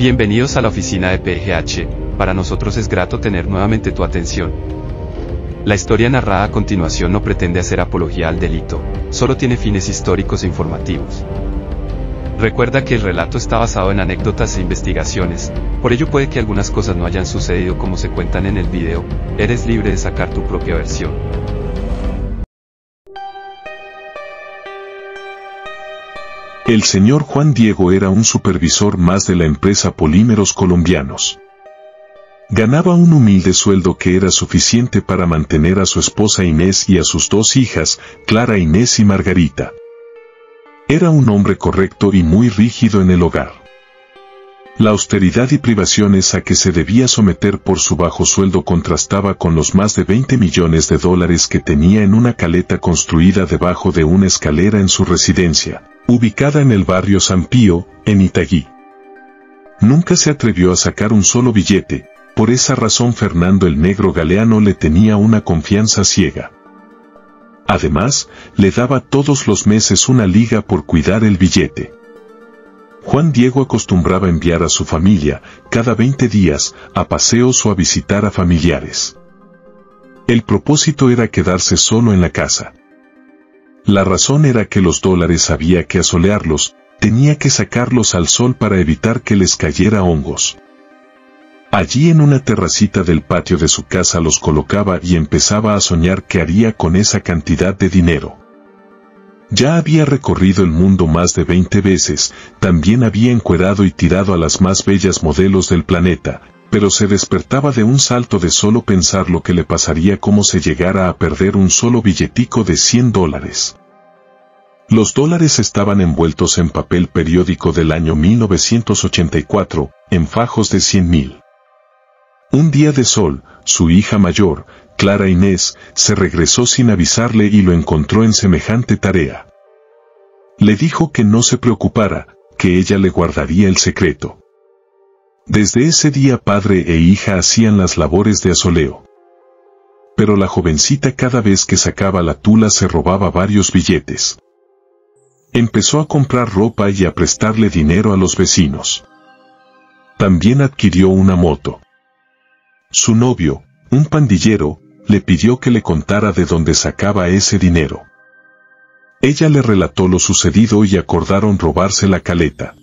Bienvenidos a la oficina de PGH, para nosotros es grato tener nuevamente tu atención. La historia narrada a continuación no pretende hacer apología al delito, solo tiene fines históricos e informativos. Recuerda que el relato está basado en anécdotas e investigaciones, por ello puede que algunas cosas no hayan sucedido como se cuentan en el video, eres libre de sacar tu propia versión. El señor Juan Diego era un supervisor más de la empresa Polímeros Colombianos. Ganaba un humilde sueldo que era suficiente para mantener a su esposa Inés y a sus dos hijas, Clara Inés y Margarita. Era un hombre correcto y muy rígido en el hogar. La austeridad y privaciones a que se debía someter por su bajo sueldo contrastaba con los más de 20 millones de dólares que tenía en una caleta construida debajo de una escalera en su residencia, ubicada en el barrio San Pío, en Itagüí. Nunca se atrevió a sacar un solo billete, por esa razón Fernando el Negro Galeano le tenía una confianza ciega. Además, le daba todos los meses una liga por cuidar el billete. Juan Diego acostumbraba enviar a su familia, cada 20 días, a paseos o a visitar a familiares. El propósito era quedarse solo en la casa. La razón era que los dólares había que asolearlos, tenía que sacarlos al sol para evitar que les cayera hongos. Allí en una terracita del patio de su casa los colocaba y empezaba a soñar qué haría con esa cantidad de dinero. Ya había recorrido el mundo más de 20 veces, también había encuerado y tirado a las más bellas modelos del planeta, pero se despertaba de un salto de solo pensar lo que le pasaría como se llegara a perder un solo billetico de 100 dólares. Los dólares estaban envueltos en papel periódico del año 1984, en fajos de 100 mil. Un día de sol, su hija mayor, Clara Inés, se regresó sin avisarle y lo encontró en semejante tarea. Le dijo que no se preocupara, que ella le guardaría el secreto. Desde ese día padre e hija hacían las labores de asoleo. Pero la jovencita cada vez que sacaba la tula se robaba varios billetes. Empezó a comprar ropa y a prestarle dinero a los vecinos. También adquirió una moto. Su novio, un pandillero, le pidió que le contara de dónde sacaba ese dinero. Ella le relató lo sucedido y acordaron robarse la caleta.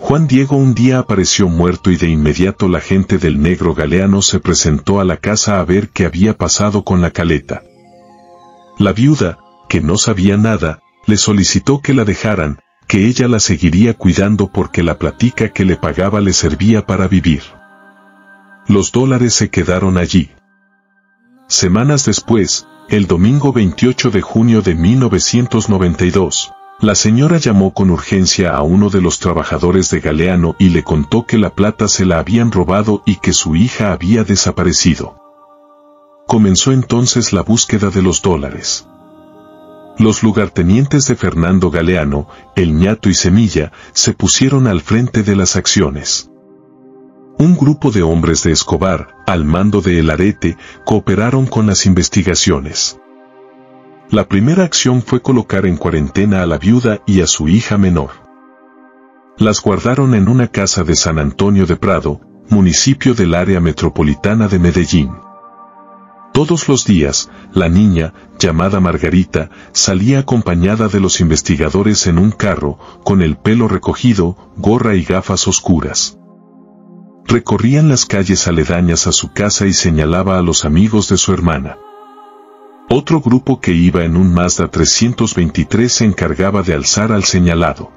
Juan Diego un día apareció muerto y de inmediato la gente del negro galeano se presentó a la casa a ver qué había pasado con la caleta. La viuda, que no sabía nada, le solicitó que la dejaran, que ella la seguiría cuidando porque la platica que le pagaba le servía para vivir. Los dólares se quedaron allí. Semanas después, el domingo 28 de junio de 1992, la señora llamó con urgencia a uno de los trabajadores de Galeano y le contó que la plata se la habían robado y que su hija había desaparecido. Comenzó entonces la búsqueda de los dólares. Los lugartenientes de Fernando Galeano, el ñato y Semilla, se pusieron al frente de las acciones. Un grupo de hombres de Escobar, al mando de El Arete, cooperaron con las investigaciones. La primera acción fue colocar en cuarentena a la viuda y a su hija menor. Las guardaron en una casa de San Antonio de Prado, municipio del área metropolitana de Medellín. Todos los días, la niña, llamada Margarita, salía acompañada de los investigadores en un carro, con el pelo recogido, gorra y gafas oscuras. Recorrían las calles aledañas a su casa y señalaba a los amigos de su hermana. Otro grupo que iba en un Mazda 323 se encargaba de alzar al señalado.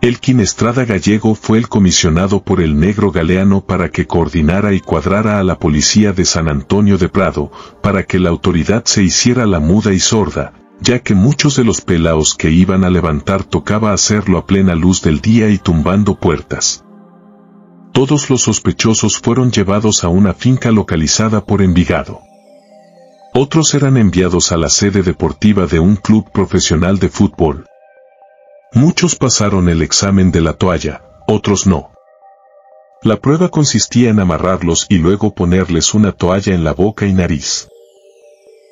El Estrada Gallego fue el comisionado por el negro galeano para que coordinara y cuadrara a la policía de San Antonio de Prado, para que la autoridad se hiciera la muda y sorda, ya que muchos de los pelaos que iban a levantar tocaba hacerlo a plena luz del día y tumbando puertas. Todos los sospechosos fueron llevados a una finca localizada por Envigado. Otros eran enviados a la sede deportiva de un club profesional de fútbol. Muchos pasaron el examen de la toalla, otros no. La prueba consistía en amarrarlos y luego ponerles una toalla en la boca y nariz.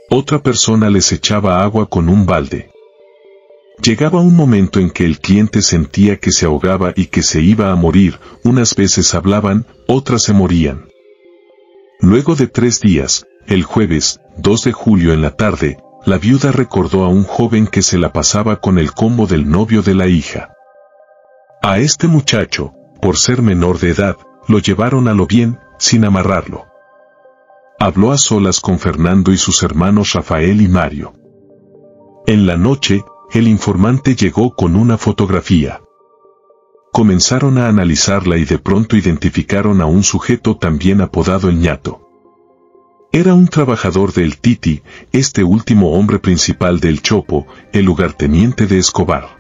Otra persona les echaba agua con un balde. Llegaba un momento en que el cliente sentía que se ahogaba y que se iba a morir, unas veces hablaban, otras se morían. Luego de tres días, el jueves, 2 de julio en la tarde, la viuda recordó a un joven que se la pasaba con el combo del novio de la hija. A este muchacho, por ser menor de edad, lo llevaron a lo bien, sin amarrarlo. Habló a solas con Fernando y sus hermanos Rafael y Mario. En la noche, el informante llegó con una fotografía. Comenzaron a analizarla y de pronto identificaron a un sujeto también apodado el ñato. Era un trabajador del Titi, este último hombre principal del Chopo, el lugarteniente de Escobar.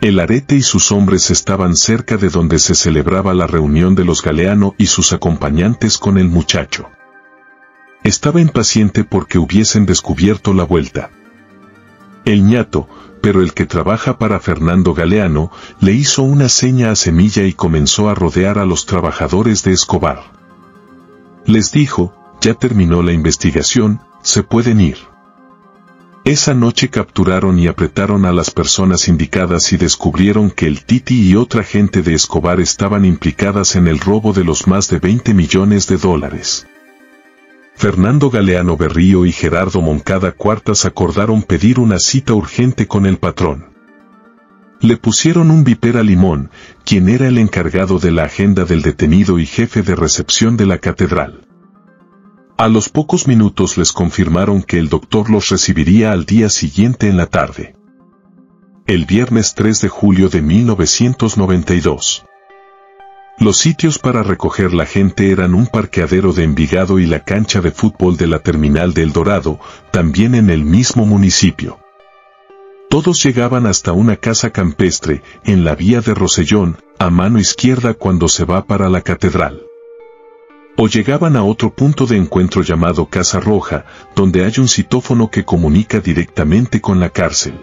El arete y sus hombres estaban cerca de donde se celebraba la reunión de los Galeano y sus acompañantes con el muchacho. Estaba impaciente porque hubiesen descubierto la vuelta. El ñato, pero el que trabaja para Fernando Galeano, le hizo una seña a Semilla y comenzó a rodear a los trabajadores de Escobar. Les dijo, ya terminó la investigación, se pueden ir. Esa noche capturaron y apretaron a las personas indicadas y descubrieron que el Titi y otra gente de Escobar estaban implicadas en el robo de los más de 20 millones de dólares. Fernando Galeano Berrío y Gerardo Moncada Cuartas acordaron pedir una cita urgente con el patrón. Le pusieron un vipera Limón, quien era el encargado de la agenda del detenido y jefe de recepción de la catedral. A los pocos minutos les confirmaron que el doctor los recibiría al día siguiente en la tarde. El viernes 3 de julio de 1992. Los sitios para recoger la gente eran un parqueadero de Envigado y la cancha de fútbol de la terminal del Dorado, también en el mismo municipio. Todos llegaban hasta una casa campestre, en la vía de Rosellón, a mano izquierda cuando se va para la catedral o llegaban a otro punto de encuentro llamado Casa Roja, donde hay un citófono que comunica directamente con la cárcel.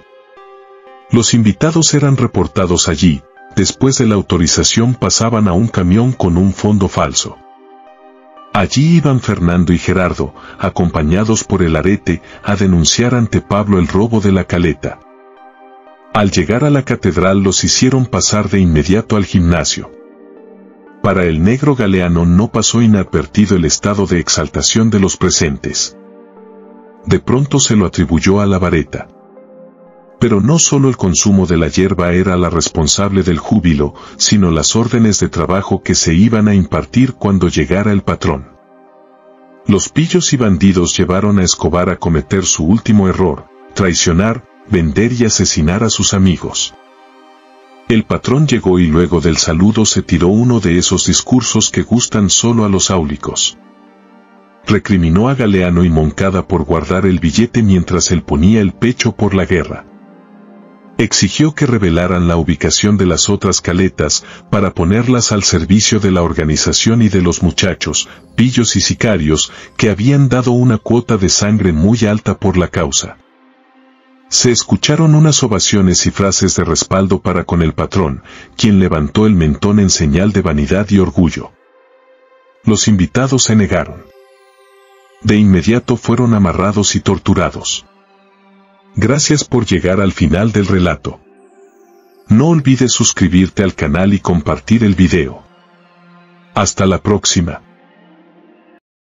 Los invitados eran reportados allí, después de la autorización pasaban a un camión con un fondo falso. Allí iban Fernando y Gerardo, acompañados por el arete, a denunciar ante Pablo el robo de la caleta. Al llegar a la catedral los hicieron pasar de inmediato al gimnasio. Para el negro galeano no pasó inadvertido el estado de exaltación de los presentes. De pronto se lo atribuyó a la vareta. Pero no solo el consumo de la hierba era la responsable del júbilo, sino las órdenes de trabajo que se iban a impartir cuando llegara el patrón. Los pillos y bandidos llevaron a Escobar a cometer su último error, traicionar, vender y asesinar a sus amigos. El patrón llegó y luego del saludo se tiró uno de esos discursos que gustan solo a los áulicos. Recriminó a Galeano y Moncada por guardar el billete mientras él ponía el pecho por la guerra. Exigió que revelaran la ubicación de las otras caletas para ponerlas al servicio de la organización y de los muchachos, pillos y sicarios, que habían dado una cuota de sangre muy alta por la causa. Se escucharon unas ovaciones y frases de respaldo para con el patrón, quien levantó el mentón en señal de vanidad y orgullo. Los invitados se negaron. De inmediato fueron amarrados y torturados. Gracias por llegar al final del relato. No olvides suscribirte al canal y compartir el video. Hasta la próxima.